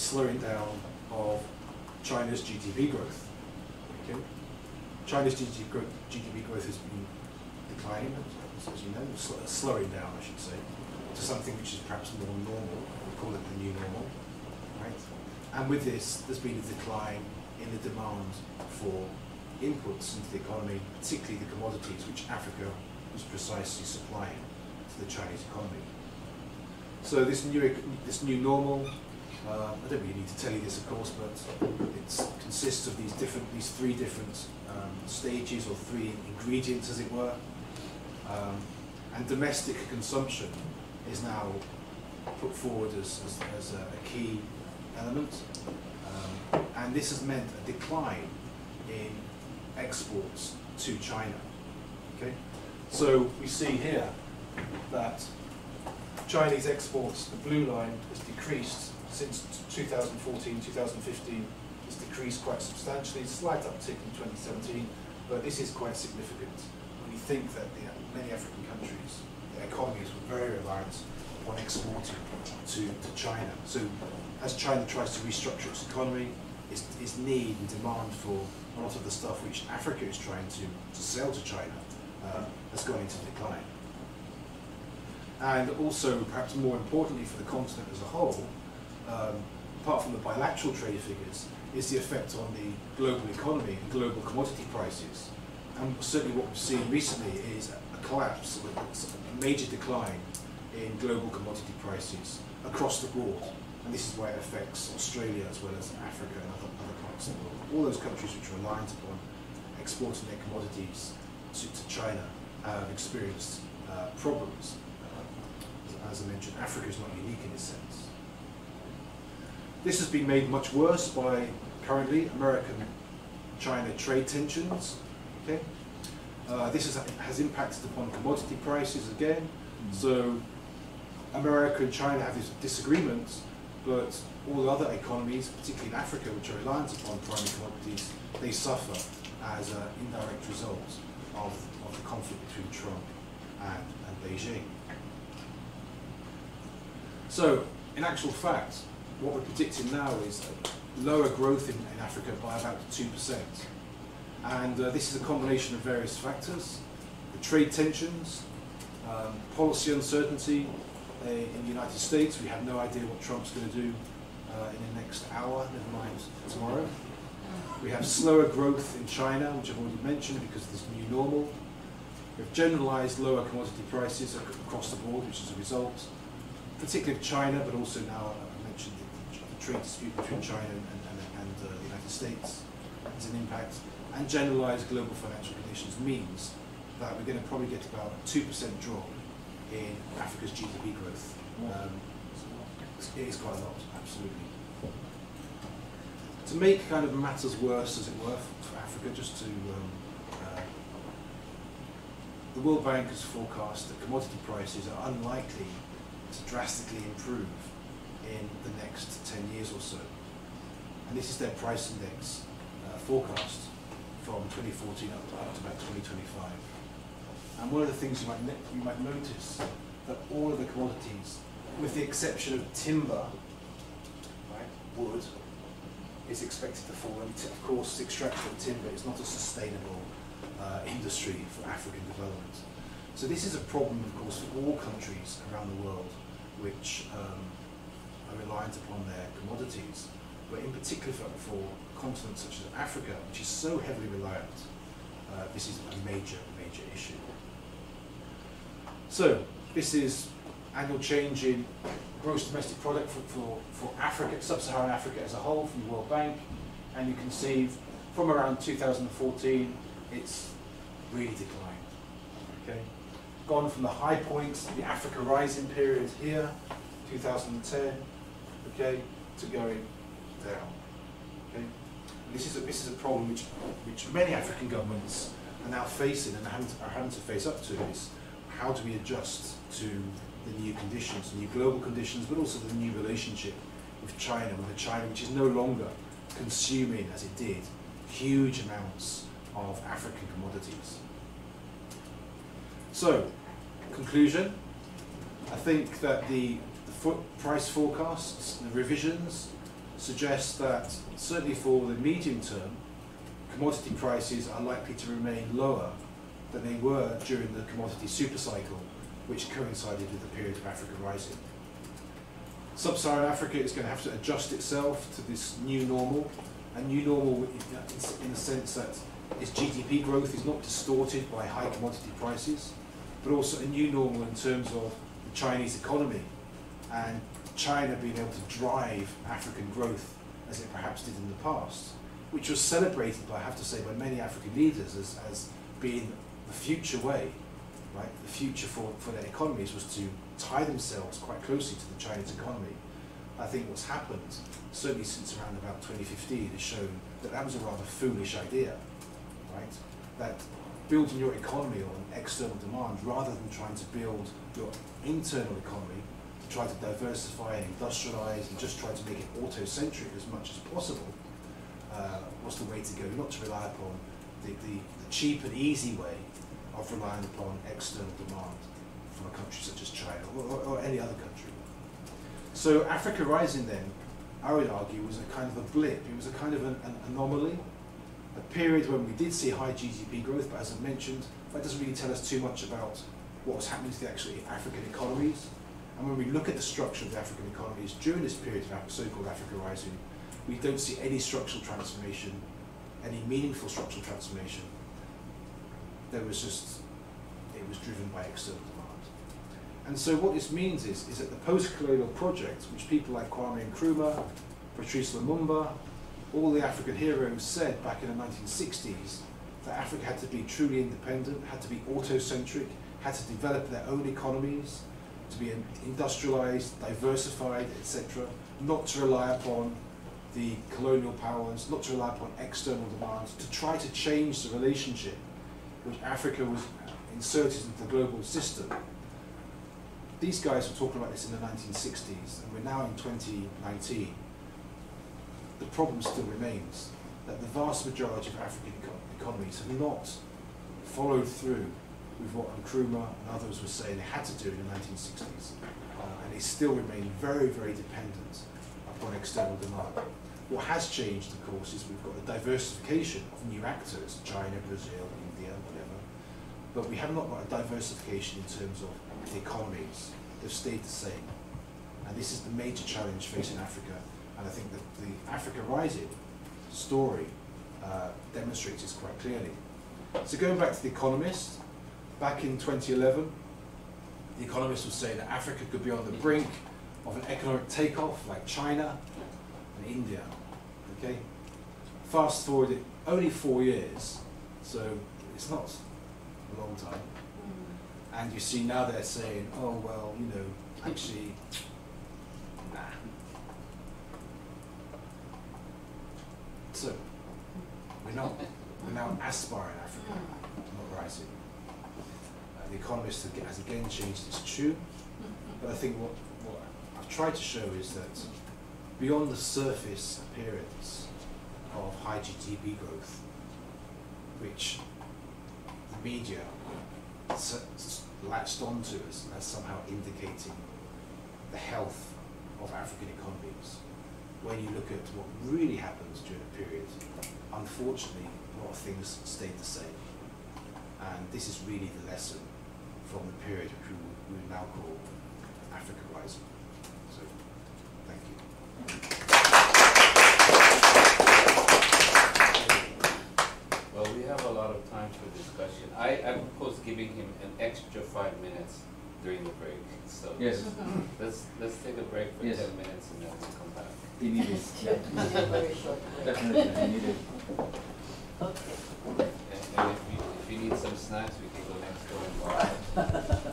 slowing down of China's GDP growth. Okay? China's GDP growth, GDP growth has been declining, as you know, sl slowing down, I should say, to something which is perhaps more normal. We call it the new normal, right? And with this, there's been a decline in the demand for inputs into the economy, particularly the commodities which Africa was precisely supplying to the Chinese economy. So this new, this new normal, uh, I don't really need to tell you this, of course, but it consists of these different, these three different um, stages or three ingredients, as it were. Um, and domestic consumption is now put forward as, as, as a, a, key element. Um, and this has meant a decline in exports to China. Okay, so we see here that Chinese exports, the blue line, has decreased since 2014, 2015. It's decreased quite substantially, slight uptick in 2017, but this is quite significant when you think that the, many African countries, their economies were very reliant on exporting to, to China. So as China tries to restructure its economy, its, its need and demand for a lot of the stuff which Africa is trying to, to sell to China uh, has gone into decline. And also, perhaps more importantly for the continent as a whole, um, apart from the bilateral trade figures, is the effect on the global economy and global commodity prices. And certainly what we've seen recently is a collapse, a major decline in global commodity prices across the board. And this is why it affects Australia as well as Africa and other, other parts of the world. All those countries which are reliant upon exporting their commodities to, to China have experienced uh, problems. Uh, as I mentioned, Africa is not unique in this sense. This has been made much worse by currently American-China trade tensions. Okay, uh, this has, has impacted upon commodity prices again. Mm. So America and China have these disagreements, but all the other economies, particularly in Africa, which are reliant upon primary commodities, they suffer as an indirect result of, of the conflict between Trump and, and Beijing. So, in actual fact, what we're predicting now is lower growth in, in Africa by about 2%. And uh, this is a combination of various factors, the trade tensions, um, policy uncertainty uh, in the United States. We have no idea what Trump's going to do uh, in the next hour, never mind tomorrow. We have slower growth in China, which I've already mentioned because of this new normal. We have generalized lower commodity prices across the board, which is a result, particularly of China, but also now trade dispute between China and, and, and uh, the United States has an impact, and generalized global financial conditions means that we're going to probably get about a 2% drop in Africa's GDP growth. Um, it is quite a lot, absolutely. To make kind of matters worse, as it were, for, Africa, just to um, uh, the World Bank has forecast that commodity prices are unlikely to drastically improve in the next 10 years or so. And this is their price index uh, forecast from 2014 up to, about 2025. And one of the things you might, you might notice that all of the commodities, with the exception of timber, right, wood, is expected to fall. And of course, extraction of timber is not a sustainable uh, industry for African development. So this is a problem, of course, for all countries around the world, which um, are reliant upon their commodities, but in particular for, for continents such as Africa, which is so heavily reliant, uh, this is a major, major issue. So, this is annual change in gross domestic product for, for, for Africa, sub-Saharan Africa as a whole from the World Bank, and you can see from around 2014, it's really declined. Okay, gone from the high points, the Africa rising period here, 2010, okay, to going down. Okay? This is a, this is a problem which, which many African governments are now facing and are having, to, are having to face up to is how do we adjust to the new conditions, the new global conditions, but also the new relationship with China, with a China which is no longer consuming, as it did, huge amounts of African commodities. So, conclusion, I think that the price forecasts, the revisions, suggest that certainly for the medium term, commodity prices are likely to remain lower than they were during the commodity supercycle, which coincided with the period of Africa rising. Sub-Saharan Africa is going to have to adjust itself to this new normal, a new normal in the sense that its GDP growth is not distorted by high commodity prices, but also a new normal in terms of the Chinese economy and China being able to drive African growth as it perhaps did in the past, which was celebrated, by, I have to say, by many African leaders as, as being the future way, right? The future for, for their economies was to tie themselves quite closely to the Chinese economy. I think what's happened, certainly since around about 2015, has shown that that was a rather foolish idea, right? That building your economy on external demand rather than trying to build your internal economy, try to diversify and industrialize and just try to make it auto-centric as much as possible, uh, was the way to go, not to rely upon the, the, the cheap and easy way of relying upon external demand from a country such as China or, or, or any other country. So Africa Rising then, I would argue, was a kind of a blip. It was a kind of an, an anomaly, a period when we did see high GDP growth, but as I mentioned, that doesn't really tell us too much about what was happening to the actual African economies. And when we look at the structure of the African economies during this period of so-called Africa Rising, we don't see any structural transformation, any meaningful structural transformation. There was just, it was driven by external demand. And so what this means is, is that the post-colonial project, which people like Kwame Nkrumah, Patrice Lumumba, all the African heroes said back in the 1960s, that Africa had to be truly independent, had to be auto-centric, had to develop their own economies, to be industrialized, diversified, etc., not to rely upon the colonial powers, not to rely upon external demands, to try to change the relationship which Africa was inserted into the global system. These guys were talking about this in the 1960s, and we're now in 2019. The problem still remains that the vast majority of African economies have not followed through with what Nkrumah and others were saying they had to do in the 1960s. Uh, and they still remain very, very dependent upon external demand. What has changed, of course, is we've got a diversification of new actors, China, Brazil, India, whatever. But we have not got a diversification in terms of the economies. They've stayed the same. And this is the major challenge facing Africa. And I think that the Africa Rising story uh, demonstrates this quite clearly. So going back to The Economist, back in 2011, The economists was saying that Africa could be on the brink of an economic takeoff like China and India. Okay? Fast forward only four years, so it's not a long time. And you see now they're saying, oh well, you know, actually, nah. So we're not we're now aspiring Africa, not rising. The Economist has again changed its tune, but I think what, what I've tried to show is that beyond the surface appearance of high GDP growth, which the media latched onto as, as somehow indicating the health of African economies. When you look at what really happens during a period, unfortunately, a lot of things stayed the same. And this is really the lesson from the period which we, we now call Africa Rising. So, thank you. Well, we have a lot of time for discussion. I, I propose giving him an extra five minutes during the break. So yes. let's let's take a break for yes. ten minutes and then we'll come back. He needed. Yeah. very short break. Definitely, he. Okay. And, and if, you need some snacks, we can go next door and buy.